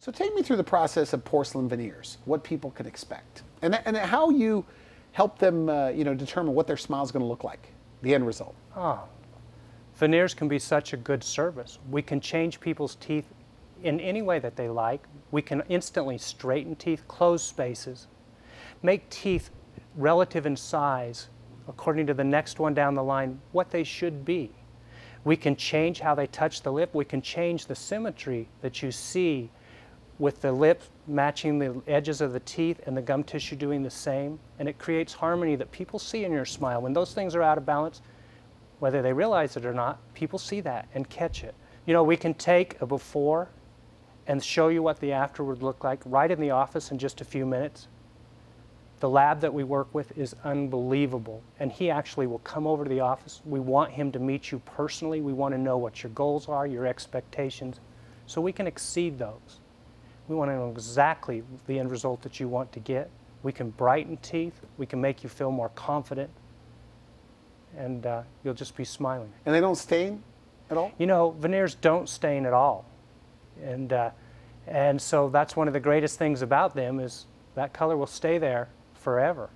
So take me through the process of porcelain veneers, what people can expect, and, and how you help them, uh, you know, determine what their smile is going to look like, the end result. Oh, veneers can be such a good service. We can change people's teeth in any way that they like. We can instantly straighten teeth, close spaces, make teeth relative in size according to the next one down the line what they should be. We can change how they touch the lip. We can change the symmetry that you see with the lip matching the edges of the teeth and the gum tissue doing the same. And it creates harmony that people see in your smile. When those things are out of balance, whether they realize it or not, people see that and catch it. You know, we can take a before and show you what the after would look like right in the office in just a few minutes. The lab that we work with is unbelievable, and he actually will come over to the office. We want him to meet you personally. We want to know what your goals are, your expectations, so we can exceed those. We want to know exactly the end result that you want to get. We can brighten teeth. We can make you feel more confident. And uh, you'll just be smiling. And they don't stain at all? You know, veneers don't stain at all. And, uh, and so that's one of the greatest things about them is that color will stay there forever.